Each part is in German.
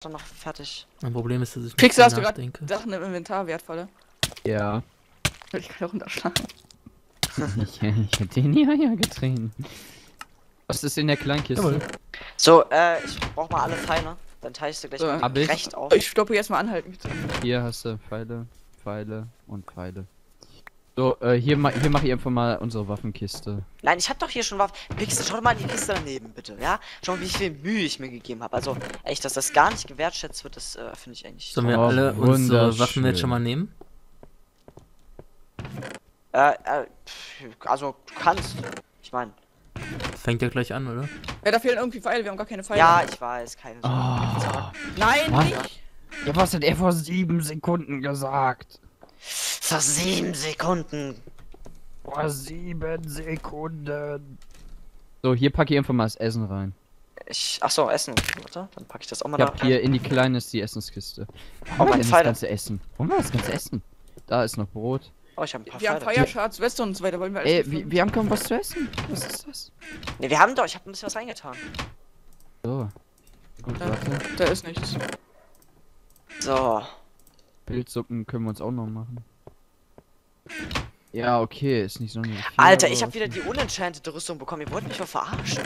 dann noch fertig. Mein Problem ist, dass ich Pixel, viel hast du gerade. Sachen im Inventar wertvolle? Ja. Will ich gerade runterschlagen. ich, ich hätte ihn hierher getreten. Was ist in der Kleinkiste? Jawohl. So, äh, ich brauch mal alle Pfeile. Dann teile ich sie gleich So, mal hab ich. recht auf. Ich stoppe jetzt mal anhalten. Hier hast du Pfeile, Pfeile und Pfeile. So, äh, hier, ma hier mache ich einfach mal unsere Waffenkiste. Nein, ich hab doch hier schon Waffen. Pixel, schau doch mal in die Kiste daneben, bitte, ja? Schau mal, wie viel Mühe ich mir gegeben habe. Also, echt, dass das gar nicht gewertschätzt wird, das äh, finde ich eigentlich. Sollen wir Oh, alle unsere. Waffen jetzt schon mal nehmen? Äh, äh, pff, also, du kannst. Ich meine, Fängt ja gleich an, oder? Ja, da fehlen irgendwie Pfeile, wir haben gar keine Pfeile. ja, ich weiß, keine. Oh, Nein, Was? nicht! ja, was hat er vor sieben Sekunden gesagt? Vor sieben Sekunden. Vor sieben Sekunden. So, hier packe ich einfach mal das Essen rein. Ich, ach so, Essen. Warte, dann packe ich das auch mal Ich da hab hier in die kleine ist die Essenskiste. Oh, mein das ganze Essen? Warum war das ganze Essen? Da ist noch Brot. Oh, ich habe ein paar Wir haben Pfeile. Feierschatz, Weste und so weiter, wollen wir alles Ey, wir, wir haben kaum was zu essen. Was ist das? Ne, wir haben doch, ich habe ein bisschen was reingetan. So. Gut, warte. Da ist nichts. So. Pilzsuppen können wir uns auch noch machen. Ja, okay, ist nicht so viel. Alter, ich habe wieder die unenchantete Rüstung bekommen. Ihr wollt mich doch verarschen.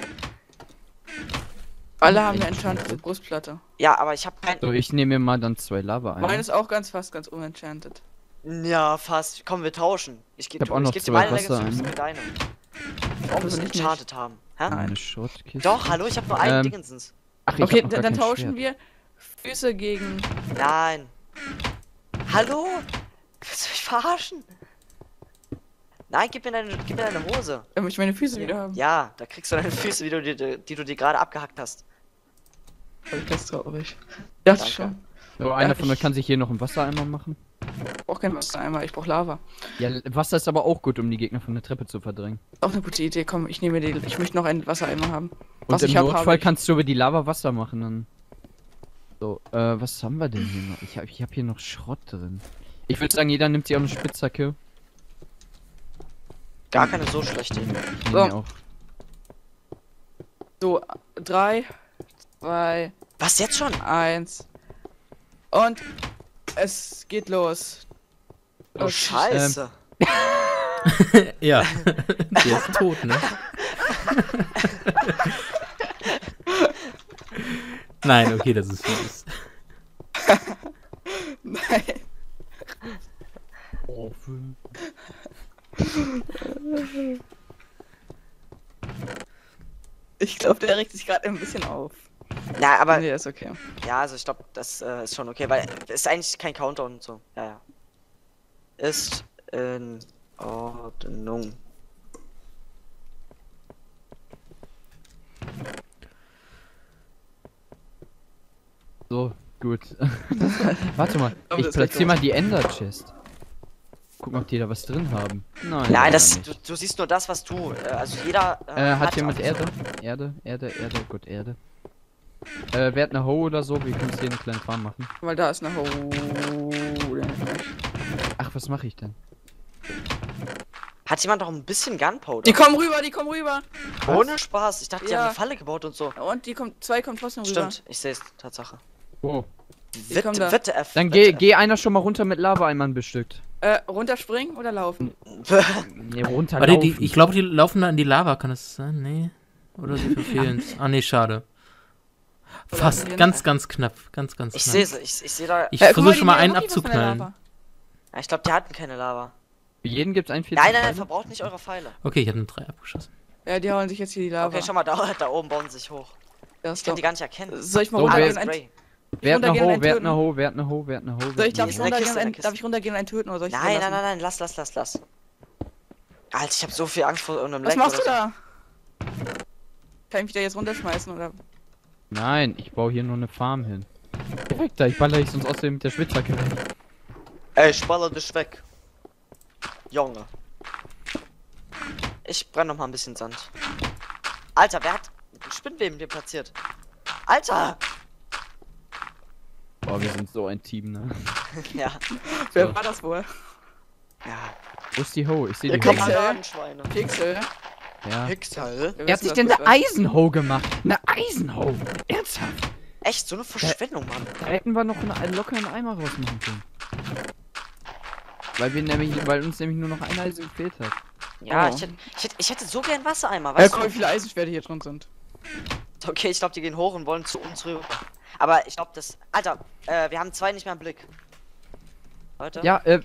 Alle haben eine enchantete Brustplatte. Ja, aber ich habe kein. So, ich nehme mir mal dann zwei Lava ein. Meine ist auch ganz fast ganz unenchanted. Ja, fast. Komm, wir tauschen. Ich gebe Ich hab auch noch geb dir zwei meine Wasser ein. gibst mir deine. Warum Wir müssen nicht? enchanted haben. Hä? Eine Schrottkiste. Doch, hallo, ich habe nur einen Ähm, Dingensens. Ach, ich Okay, hab noch gar dann tauschen Schwert. wir Füße gegen. Nein. Hallo? Willst du mich verarschen? Nein, gib mir deine, gib mir deine Hose. Damit ich meine Füße wieder habe. Ja, da kriegst du deine Füße, die du dir, die du dir gerade abgehackt hast. Hab ich ganz traurig. Dachte Danke. schon. So, einer Ja, von euch ich- kann sich hier noch ein Wassereimer machen. Ich brauch kein Wasser einmal, ich brauch Lava. Ja, Wasser ist aber auch gut, um die Gegner von der Treppe zu verdrängen. Auch eine gute Idee, komm, ich nehme die. Ich möchte noch ein Wassereimer haben. Und Was im ich hab, Notfall habe ich. kannst du über die Lava Wasser machen dann. So, äh, was haben wir denn hier noch? Ich hab, ich hab hier noch Schrott drin. Ich würde sagen, jeder nimmt sich auch eine Spitzhacke. Gar keine so schlechte So. So, drei, zwei, Was jetzt schon? eins. Und es geht los. Oh, Scheiße. Ja. Der ist tot, ne? Nein, okay, das ist fies. Nein. Ich glaube, der regt sich gerade ein bisschen auf. Ja, aber nee, ist okay. ja, also ich glaube, das äh, ist schon okay, weil es ist eigentlich kein Countdown und so. Ja, ja. Ist in Ordnung. So, gut. Warte mal, ich platziere mal die Ender Chest. Gucken, ob die da was drin haben. Nein, Nein, das, du, du siehst nur das, was du. Äh, also jeder. Äh, hat jemand also- Erde? Erde, Erde, Erde, gut, Erde. Äh, wer hat eine Hoe oder so? Wir können hier eine kleine Farm machen. Weil da ist eine Ho. Ach, was mache ich denn? Hat jemand noch ein bisschen Gunpowder? Die kommen rüber, die kommen rüber. Ohne Spaß. Ich dachte, die Ja. haben eine Falle gebaut und so. Und die kommt, zwei kommen trotzdem rüber. Stimmt, ich sehe es, Tatsache. Oh. Die kommen da. Witte F. Dann geh, geh einer schon mal runter mit Lava-Eimern bestückt. Äh, runterspringen oder laufen? Nee, runter Warte, die, ich glaube, die laufen da in die Lava, kann das sein? Nee. Oder sie verfehlen es. Ah, nee, schade. Fast, ganz, noch- ganz knapp. Ganz, ganz Ich knapp. sehe sie, ich, ich sehe da. Ich Äh, versuche schon mal einen abzuknallen. Ja, ich glaube, die hatten keine Lava. Für jeden gibt's ein 40 Nein, nein, nein, Pfeile? verbraucht nicht eure Pfeile. Okay, ich habe einen 3 abgeschossen. Ja, die hauen sich jetzt hier die Lava. Okay, schau mal, da, da oben bauen sie sich hoch. Das Ich kann die gar nicht erkennen. Soll ich mal So, runtergehen? Wer- Ein, hat eine Hoe, einen wer hat töten? eine Hoe, wer hat eine Hoe, wer hat eine Hoe? soll ich, darf, ich runtergehen Kiste, und in einen, der darf ich runtergehen und einen töten oder soll ich Nein, nein, nein, nein, lass, lass, lass, lass. Alter, ich habe so viel Angst vor irgendeinem Was Leck machst du da? Kann ich mich da jetzt runterschmeißen oder? Nein, ich baue hier nur eine Farm hin. Direkt da, ich baller dich sonst außerdem mit der Spitzhacke weg. Ey, ich baller dich weg. Junge. Ich brenne noch mal ein bisschen Sand. Alter, wer hat Spinnweben dir platziert? Alter! Boah, wir sind so ein Team, ne? Ja, Wer So. war das wohl? ja. Wo ist die Hoe? Ich sehe die. Pixel. Pixel. Ja. Pixel. Er hat sich denn eine war. Eisenhoe gemacht? Eine Eisenhoe? Ernsthaft? Echt, so eine Verschwendung, Mann. Da hätten wir noch einen lockeren Eimer rausmachen können. Weil wir nämlich, weil uns nämlich nur noch ein Eisen gefehlt hat. Ja, Oh. ich, hätte, ich, hätte, ich hätte so gern Wassereimer, Ja, weißt guck mal, wie du? viele Eisenschwerte hier drin sind. Okay, ich glaube, die gehen hoch und wollen zu uns rüber. Aber ich glaube, das. Alter, äh, wir haben zwei nicht mehr im Blick. Leute? Ja, äh.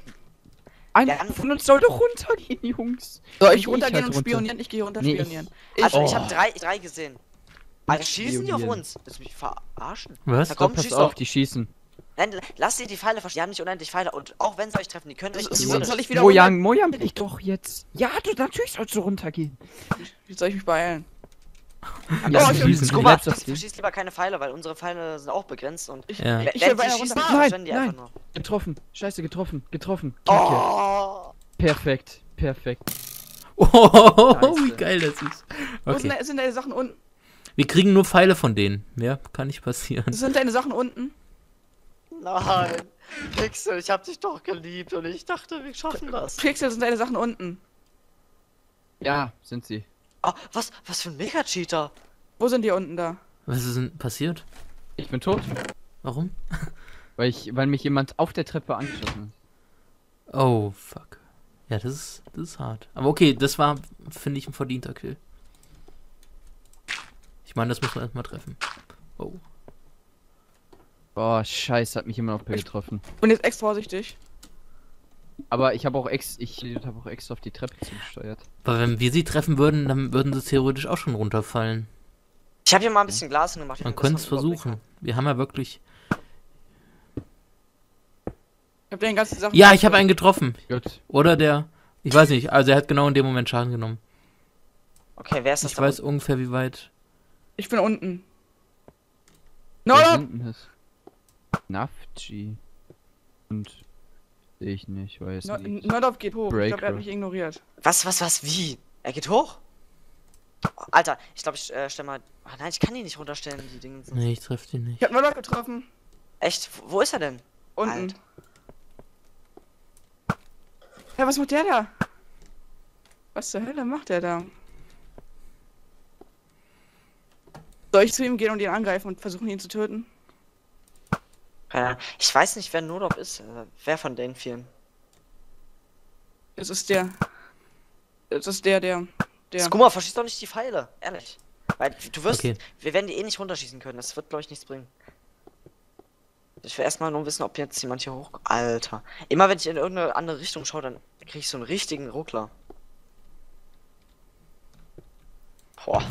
Einer Ja, von uns soll doch runtergehen, Jungs. Soll ich runtergehen halt und runter. spionieren? Ich gehe runter Nee, ich- spionieren. Also, ich Oh. habe drei, drei gesehen. Alter, schießen die auf uns? Willst du mich verarschen? Was? Da Komm, pass schieß auf, doch. die schießen. Nein, lass sie die Pfeile verstehen. Die haben nicht unendlich Pfeile. Und auch wenn sie euch treffen, die können euch Soll- theoretisch- soll ich wieder runter? Mojang, Mojang will ich doch jetzt. Ja, du, natürlich sollst du runtergehen. Wie soll ich mich beeilen? Ja, Oh, die ich- schießen, auf verschieß lieber keine Pfeile, weil unsere Pfeile sind auch begrenzt und Ich, Ja. ich weiter schießen. Nein, nein. einfach nur. Getroffen. Scheiße, getroffen, getroffen. Oh! Perfekt, perfekt. Oh, wie geil das ist. Wo sind, Okay. sind deine Sachen unten? Wir kriegen nur Pfeile von denen. Mehr kann nicht passieren. Sind deine Sachen unten? Nein! Pixel, ich hab dich doch geliebt und ich dachte, wir schaffen das. Pixel, sind deine Sachen unten? Ja, sind sie. Oh, was, was für ein Mega-Cheater! Wo sind die unten da? Was ist denn passiert? Ich bin tot, Warum? weil ich, weil mich jemand auf der Treppe angeschossen hat. Oh, fuck. Ja, das ist, das ist hart. Aber okay, das war, finde ich, ein verdienter Kill. Ich meine, das muss man erstmal treffen. Oh. Boah, scheiße, hat mich jemand auf der getroffen. Bin jetzt extra vorsichtig. Aber ich habe auch ex, ich habe auch extra auf die Treppe zugesteuert. Aber wenn wir sie treffen würden, dann würden sie theoretisch auch schon runterfallen. Ich habe hier mal ein bisschen Glas hingemacht. Man könnte es versuchen. Wir haben ja wirklich. Ich hab den ganzen Sachen. Ja, ich habe einen getroffen. Gut. Oder der. Ich weiß nicht, also er hat genau in dem Moment Schaden genommen. Okay, wer ist das Ich da weiß unten? ungefähr, wie weit. Ich bin unten. No, Wer ist. Nafji. Und ich nicht, weiß No- nicht. Nordorf geht hoch. Ich glaube, er Breaker. hat mich ignoriert. Was, was, was, wie? Er geht hoch? Alter, ich glaube, ich äh, stell mal. Ach nein, ich kann die nicht runterstellen, die Dinge. sind- Nee, ich treffe den nicht. Ich hab Nordorf getroffen. Echt? Wo- ist er denn? Unten. Alter. Ja, was macht der da? Was zur Hölle macht der da? Soll ich zu ihm gehen und ihn angreifen und versuchen, ihn zu töten? Keine Ahnung. Ich weiß nicht, wer Nordorf ist. Äh, wer von den vielen? Es ist der. Es ist der, der. Der. Skumma, verschieß doch nicht die Pfeile. Ehrlich. Weil du wirst. Okay. Wir werden die eh nicht runterschießen können. Das wird, glaube ich, nichts bringen. Ich will erstmal nur wissen, ob jetzt jemand hier hoch. Alter. Immer wenn ich in irgendeine andere Richtung schaue, dann krieg ich so einen richtigen Ruckler. Boah.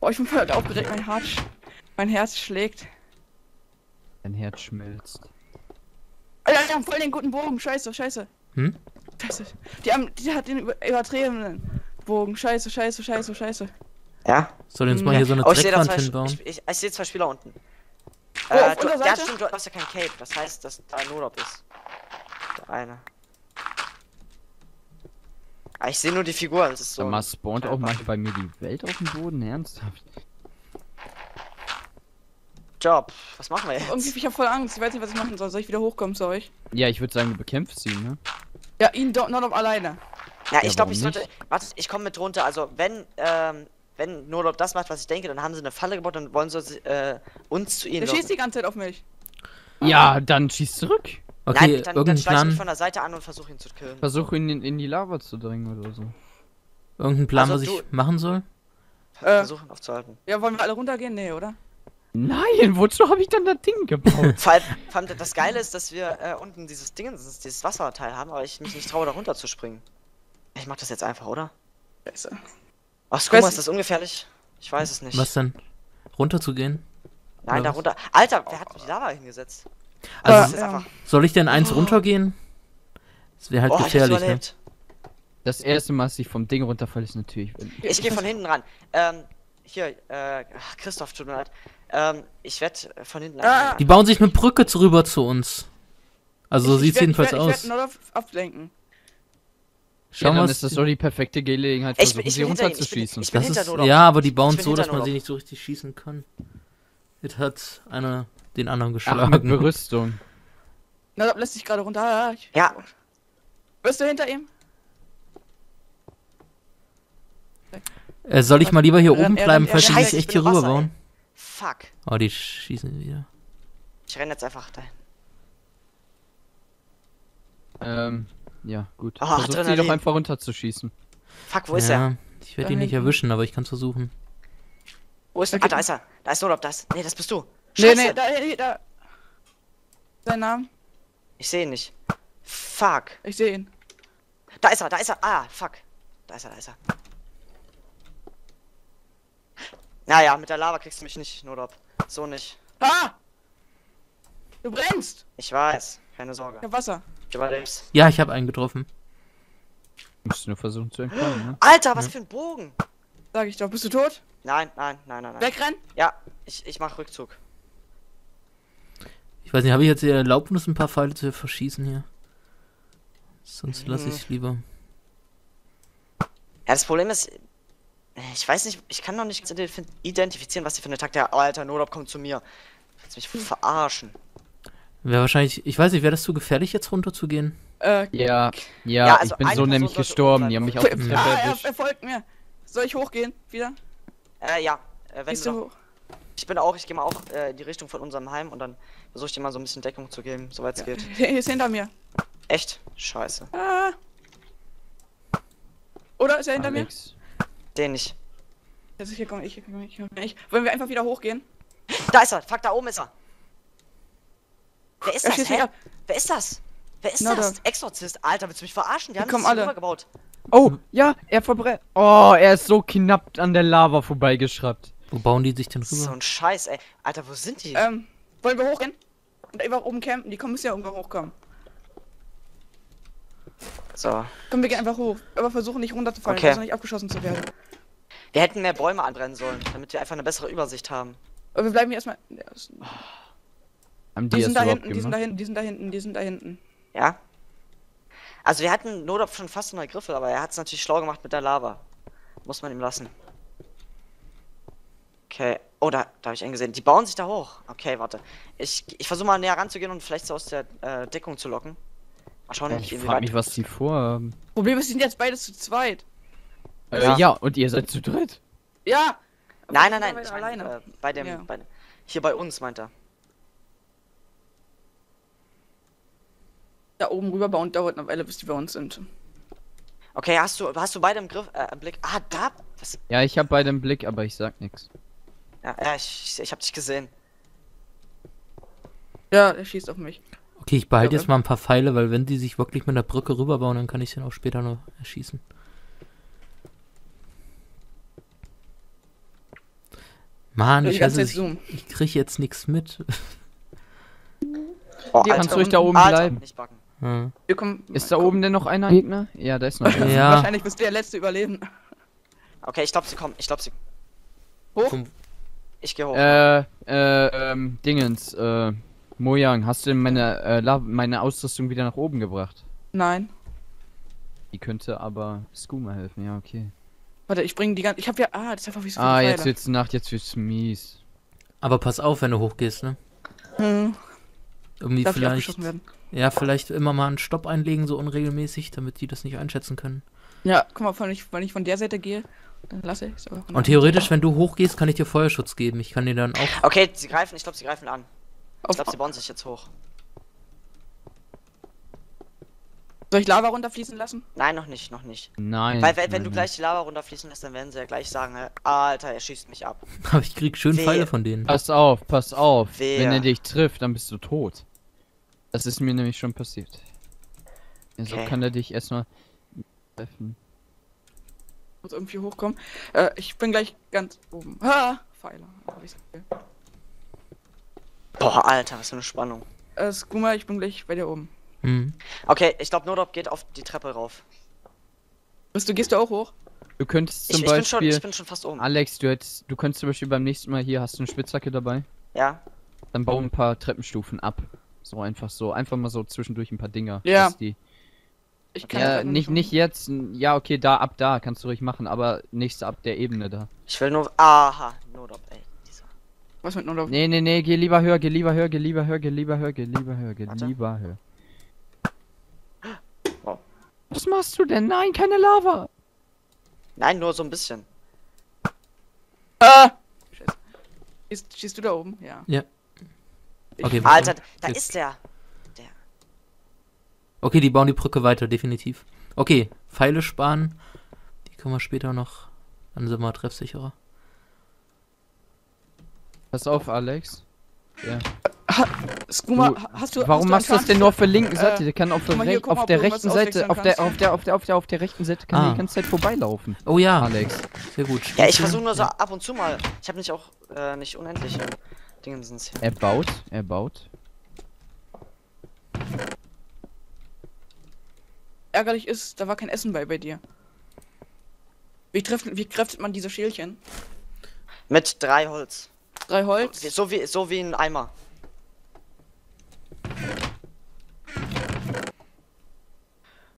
Boah, ich bin voll aufgeregt. Mein Herz. Mein Herz schlägt. Dein Herz schmilzt. Alter, die haben voll den guten Bogen. Scheiße, scheiße. Hm? Scheiße. Die haben. Die hat den über, übertriebenen Bogen. Scheiße, scheiße, scheiße, scheiße. Ja? Soll uns mal Ja. hier so eine Oh, ich sehe da Dreckwand zwei. hinbauen? Ich, ich, ich sehe zwei Spieler unten. Wo, Äh, du, ja, stimmt, du hast ja kein Cape. Das heißt, dass da Nordorf ist. Der eine. Ah, ich sehe nur die Figur. Das ist so. Mal, spawnt auch manchmal bei mir die Welt auf dem Boden? Ernsthaft? Job. Was machen wir jetzt? Irgendwie, ich hab voll Angst. Ich weiß nicht, was ich machen soll. Soll ich wieder hochkommen zu euch? Ja, ich würde sagen, du bekämpfst ihn, ne? Ja, ihn dort Nordorf alleine. Ja, Ja, ich glaube, ich sollte. nicht? Warte, ich komme mit runter. Also, wenn, ähm, wenn Nordorf das macht, was ich denke, dann haben sie eine Falle gebaut und wollen sie äh, uns zu ihnen Der locken. schießt die ganze Zeit auf mich. Ja, dann schieß zurück. Okay, Nein, dann, dann irgendein mich Plan, von der Seite an und versuche ihn zu killen. Versuch ihn in, in die Lava zu drängen oder so. irgendein Plan, Also was ich du- machen soll? Äh. Versuche ihn aufzuhalten. Ja, wollen wir alle runtergehen? Nee, oder? Nein, wozu habe ich dann das Ding gebaut? Vor allem, vor allem das Geile ist, dass wir äh, unten dieses Ding, dieses, Wasserteil haben, aber ich mich nicht traue, da runter zu springen. Ich mach das jetzt einfach, oder? Scheiße. Ach, guck mal, ist das ungefährlich? Ich weiß es nicht. Was denn? Runterzugehen? Nein, oder da was? runter. Alter, wer hat die Lava hingesetzt? Also, ja. einfach. soll ich denn eins Oh. runtergehen? Das wäre halt Oh, gefährlich, ne? Das erste Mal, dass ich vom Ding runterfalle, ist natürlich. Ich gehe von hinten ran. Ähm, hier, äh, ach, Christoph, tut mir leid. Ähm, ich werde von hinten Ah, Die bauen sich eine Brücke zu rüber zu uns. Also so Ich- sieht's ich werd- jedenfalls ich werd, aus. Ich werde Nordorf ablenken. Schau ja, mal, ist das so die perfekte Gelegenheit, Ich bin- versuchen ich sie bin hinter ihm, ich bin- runterzuschießen. ich bin das ist, ja, aber die Ich bauen so, dass man sie nicht so richtig schießen kann. Jetzt hat einer den anderen Ach, mit geschlagen. Berüstung. Nordorf lässt sich gerade runter. Ah, ich- Ja. Bist du hinter ihm? äh, soll ich mal lieber hier Er rennt- oben bleiben, falls sie sich echt ich hier bin fuck. Oh, die schießen wieder. Ich renne jetzt einfach dahin. Ähm, ja, gut. Ah, Versucht sie Adrenalin. doch einfach runterzuschießen. Fuck, wo ist er? ja, ich werde ihn nicht erwischen, aber ich kann es versuchen. Wo ist Da er? Ah, geht- da ist er. Da ist Nordop, da ist. Nee, das bist du. Nee, Scheiße. nee, da, nee, da. Sein Name? Ich sehe ihn nicht. Fuck. Ich sehe ihn. Da ist er, da ist er. Ah, fuck. Da ist er, da ist er. Naja, mit der Lava kriegst du mich nicht, Nordop. So nicht. Ah! Du brennst! Ich weiß. Keine Ich Sorge. hab Wasser. Du überlebst. Ja, ich habe einen getroffen. Musst nur versuchen zu entkommen, ne? Alter, was für ein Bogen. Sag ich doch. Bist du tot? Nein, nein, nein, nein, nein. Wegrennen? Ja, ich, ich mach Rückzug. Ich weiß nicht, habe ich jetzt die Erlaubnis, ein paar Pfeile zu verschießen hier? Sonst lasse Mhm. ich es lieber. Ja, das Problem ist, ich weiß nicht, ich kann noch nicht identif- identifizieren, was die für eine Taktik hat. Alter, Nordop kommt zu mir. Willst mich verarschen? Wäre wahrscheinlich, ich weiß nicht, wäre das zu gefährlich, jetzt runterzugehen? Äh, Ja, ja, Ja, also ich bin so nämlich gestorben. Die haben mich auf der ah, Treppe er, erwischt. er folgt mir. Soll ich hochgehen? Wieder? Äh, ja. Äh, wenn Gehst du du hoch? ich bin auch, ich gehe mal auch äh, in die Richtung von unserem Heim und dann versuche ich dir mal so ein bisschen Deckung zu geben, soweit es geht. Hier ist hinter mir. Echt? Scheiße. Ah. Oder ist er hinter Alex. Den nicht. Ist hier komm ich, hier komm ich, hier komm ich. Wollen wir einfach wieder hochgehen? Da ist er! Fuck, da oben ist er! Wer ist das? Hä? Wer ist das? Wer ist Na, das? da. Exorzist, Alter, willst du mich verarschen? Die haben kommen das alle. rübergebaut. Oh, ja, er verbrennt. Oh, er ist so knapp an der Lava vorbeigeschraubt. Wo bauen die sich denn So rüber? ein Scheiß, ey. Alter, wo sind die? Ähm, wollen wir hochgehen? Und einfach oben campen? Die kommen müssen ja irgendwann hochkommen. So. Komm, wir gehen einfach hoch. Aber versuchen nicht runterzufallen, Okay. also nicht abgeschossen zu werden. Wir hätten mehr Bäume anbrennen sollen, damit wir einfach eine bessere Übersicht haben. Aber wir bleiben hier erstmal. Ja, Haben Die, die, sind da hinten, die sind da hinten, die sind da hinten, die sind da hinten. Ja? Also wir hatten Nodop schon fast in der Griffel, aber er hat es natürlich schlau gemacht mit der Lava. Muss man ihm lassen. Okay. Oh, da, da habe ich einen gesehen. Die bauen sich da hoch. Okay, warte. Ich, ich versuche mal näher ranzugehen und vielleicht so aus der äh, Deckung zu locken. Mal schauen, Ja, ich frage mich, was die vorhaben. Problem ist, die sind jetzt beide zu zweit. Äh, Ja. ja. und ihr seid zu dritt. Ja! Aber Nein, nein, nein. Ich meine, alleine. äh, bei dem, Ja. bei, hier bei uns, meint er. Da oben rüber bauen dauert eine Weile, bis die bei uns sind. Okay, hast du, hast du beide im Griff, äh, im Blick? Ah, da. Was? Ja, ich habe beide im Blick, aber ich sag nichts. Ja, ja ich, ich, ich hab dich gesehen. Ja, der schießt auf mich. Okay, ich behalte jetzt mal ein paar Pfeile, weil wenn die sich wirklich mit der Brücke rüberbauen, dann kann ich den auch später noch erschießen. Mann, ich, Zeit ich, ich krieg jetzt nichts mit. Oh, Die Kannst Alter, ruhig da oben Alter, bleiben. nicht backen. Ja. Wir kommen. Ist da oben denn noch einer Gegner? Ja, da ist noch einer. Ja. Wahrscheinlich bist du der letzte Überleben. Okay, ich glaube, sie kommen. Ich glaube, sie. Hoch? Vom- Ich gehe hoch. Äh, äh, ähm, Dingens, äh, Mojang, hast du meine, äh, meine Ausrüstung wieder nach oben gebracht? Nein. Die könnte aber Skooma helfen, ja, okay. Warte, ich bringe die ganze. Ich hab ja. Ah, das ist einfach wie so Ah, jetzt wird's Nacht, jetzt wird's mies. Aber pass auf, wenn du hochgehst, ne? Hm, Irgendwie darf ich vielleicht. Ja, vielleicht immer mal einen Stopp einlegen, so unregelmäßig, damit die das nicht einschätzen können. Ja, guck mal, wenn ich, wenn ich von der Seite gehe, dann lasse ich es. Und theoretisch, wenn du hochgehst, kann ich dir Feuerschutz geben. Ich kann dir dann auch. Okay, sie greifen. Ich glaube, sie greifen an. Ich glaube, sie bauen sich jetzt hoch. Soll ich Lava runterfließen lassen? Nein, noch nicht, noch nicht. Nein. Weil, wenn, wenn nein, du gleich die Lava runterfließen lässt, dann werden sie ja gleich sagen, äh, Alter, er schießt mich ab. Aber ich krieg schön Wehe. Pfeile von denen. Pass auf, pass auf. Wer? Wenn er dich trifft, dann bist du tot. Das ist mir nämlich schon passiert. So Okay. kann er dich erstmal treffen. Muss irgendwie hochkommen. Äh, ich bin gleich ganz oben. Ah, Pfeile. Boah, Alter, was für eine Spannung. Äh, Skuma, ich bin gleich bei dir oben. Hm. Okay, ich glaube, Nodop geht auf die Treppe rauf. Bist du, gehst du auch hoch? Du könntest Ich, zum ich, bin schon, Beispiel. ich bin schon fast oben. Alex, du hättest, du könntest zum Beispiel beim nächsten Mal hier hast du eine Spitzhacke dabei. Ja? Dann bau ein paar Treppenstufen ab. So einfach so, einfach mal so zwischendurch ein paar Dinger. Ja. Die, Ich das ja, nicht, nicht jetzt. Ja, okay, da ab da kannst du ruhig machen, aber nächste ab der Ebene da. Ich will nur. Aha, Nodop, ey. Dieser. Was mit Nordorf? Nee, nee, nee, geh lieber höher, geh lieber höher, geh lieber höher, geh lieber höher, geh lieber höher, geh lieber höher. Wow. Was machst du denn? Nein, keine Lava! Nein, nur so ein bisschen. Ah! Scheiße. Stehst, stehst du da oben? Ja. Ja. Okay, Alter, da Jetzt. ist der. Okay, die bauen die Brücke weiter, definitiv. Okay, Pfeile sparen. Die können wir später noch. Dann sind wir treffsicherer. Pass auf, Alex. Ja. Skuma, Du, ha- hast du. Warum hast machst du das denn nur auf der linken Äh, Seite? Der kann auf der, hier, auf der du rechten Seite, auf der, kannst. auf der, auf der, auf der, auf der rechten Seite kann Ah. die ganze Zeit vorbeilaufen. Oh ja, Alex. sehr gut. Ja, ich versuche nur so Ja. ab und zu mal. Ich habe nicht auch äh, nicht unendliche Dingensens hier. Er baut, er baut. ärgerlich ist, da war kein Essen bei bei dir. Wie, trifft, wie kräftet man diese Schälchen? Mit drei Holz. Drei Holz. So wie, so wie ein Eimer.